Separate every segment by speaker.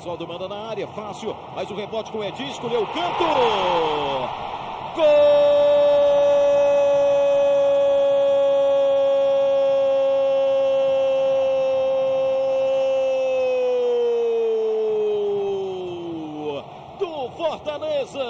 Speaker 1: Oswaldo manda na área, fácil, mais um rebote com o Edinho, escolheu o canto. Gol! do Fortaleza.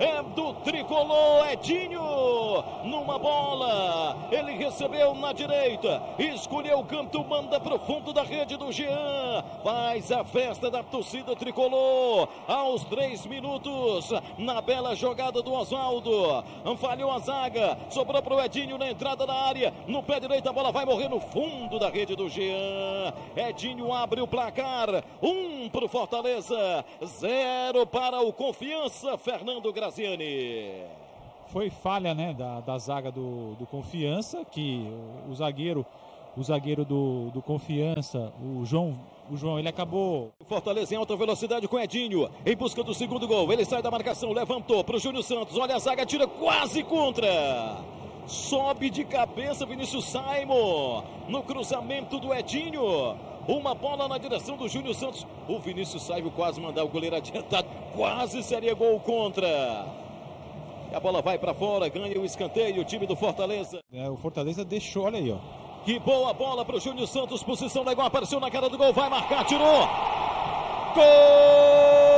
Speaker 1: É do tricolor Edinho. Numa bola. Ele recebeu na direita. Escolheu o canto, manda para o fundo da rede do Jean. Faz a festa da torcida tricolor. Aos três minutos. Na bela jogada do Oswaldo. Falhou a zaga. Sobrou para o Edinho na entrada da área. No pé direito a bola vai morrer no fundo da rede do Jean. Edinho abre o placar. Um para o Fortaleza. Zero para o Confiança, Fernando Graziani.
Speaker 2: Foi falha, né, da, da zaga do, do Confiança, que o, o zagueiro, o zagueiro do, do Confiança, o João, o João, ele acabou.
Speaker 1: Fortaleza em alta velocidade com Edinho, em busca do segundo gol. Ele sai da marcação, levantou para o Júnior Santos. Olha a zaga, tira quase contra. Sobe de cabeça Vinícius Simon no cruzamento do Edinho. Uma bola na direção do Júnior Santos. O Vinícius saiu quase mandar o goleiro adiantado. Quase seria gol contra. E a bola vai para fora, ganha o escanteio, o time do Fortaleza.
Speaker 2: É, o Fortaleza deixou, olha aí, ó.
Speaker 1: Que boa bola para o Júnior Santos, posição legal, apareceu na cara do gol, vai marcar, tirou. Gol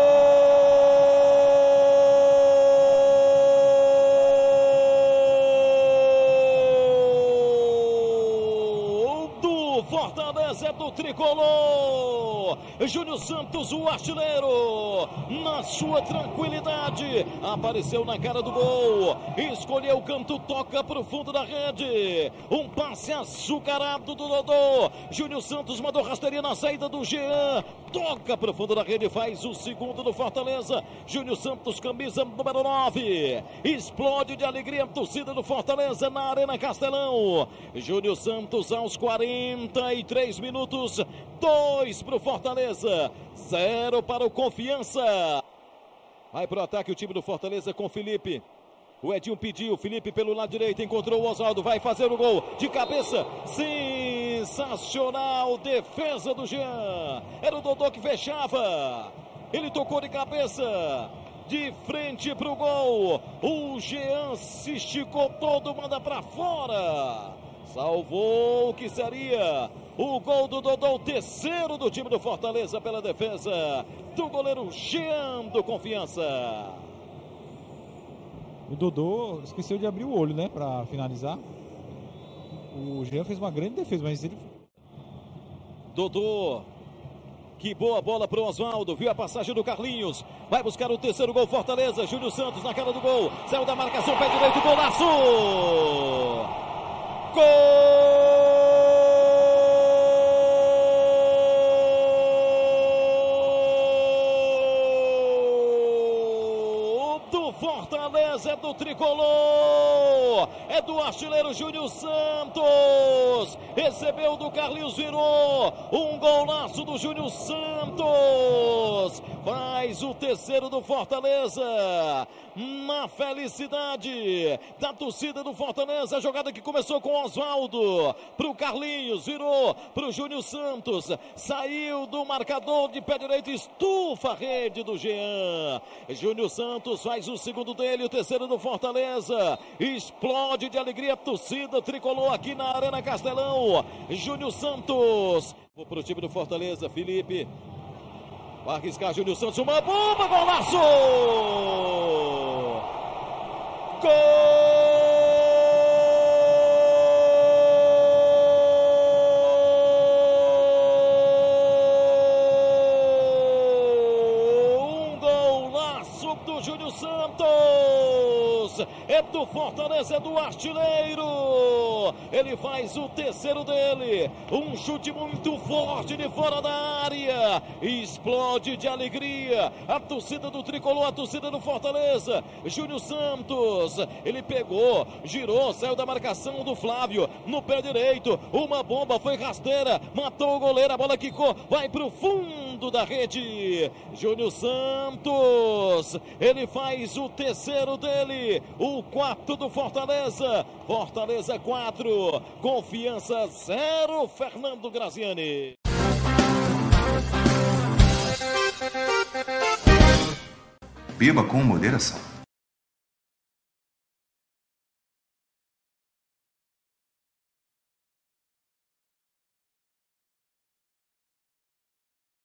Speaker 1: do É do tricolor. Júnior Santos, o artilheiro, na sua tranquilidade, apareceu na cara do gol, escolheu o canto, toca para o fundo da rede, um passe açucarado do Dodô. Júnior Santos mandou rasteirinha na saída do Jean, toca para o fundo da rede, faz o segundo do Fortaleza. Júnior Santos, camisa número 9, explode de alegria a torcida do Fortaleza na Arena Castelão. Júnior Santos aos 43 minutos, dois para o Fortaleza. Zero para o Confiança. Vai para o ataque o time do Fortaleza com Felipe. O Edinho pediu, Felipe pelo lado direito, encontrou o Oswaldo, vai fazer o gol de cabeça. Sensacional defesa do Jean. Era o Dodô que fechava. Ele tocou de cabeça. De frente para o gol. O Jean se esticou todo, manda para fora. Salvou o que seria o gol do Dodô, o terceiro do time do Fortaleza pela defesa do goleiro Jean do Confiança.
Speaker 2: O Dodô esqueceu de abrir o olho, né, para finalizar. O Jean fez uma grande defesa, mas ele.
Speaker 1: Dodô. Que boa bola para o Oswaldo. Viu a passagem do Carlinhos. Vai buscar o terceiro gol. Fortaleza. Júlio Santos na cara do gol. Saiu da marcação. Pé direito. Golaço. Gol Fortaleza, é do tricolor, é do artilheiro Júnior Santos. Recebeu do Carlinhos, virou um golaço do Júnior Santos. Faz o terceiro do Fortaleza. Na felicidade da torcida do Fortaleza. A jogada que começou com Oswaldo. Para o Carlinhos, virou para o Júnior Santos. Saiu do marcador de pé direito, estufa a rede do Jean. Júnior Santos faz o segundo dele, o terceiro do Fortaleza. Explode de alegria a torcida tricolor aqui na Arena Castelão. Júnior Santos. Para o time do Fortaleza, Felipe. Vai arriscar Júnior Santos, uma bomba, golaço! Gol! Do Júnior Santos! É do Fortaleza, é do artilheiro! Ele faz o terceiro dele. Um chute muito forte de fora da área. Explode de alegria. A torcida do tricolor, a torcida do Fortaleza. Júnior Santos. Ele pegou, girou, saiu da marcação do Flávio. No pé direito. Uma bomba foi rasteira. Matou o goleiro. A bola quicou. Vai para o fundo da rede. Júnior Santos, ele faz o terceiro dele, o quarto do Fortaleza. Fortaleza 4, confiança 0, Fernando Graziani.
Speaker 3: Beba com moderação.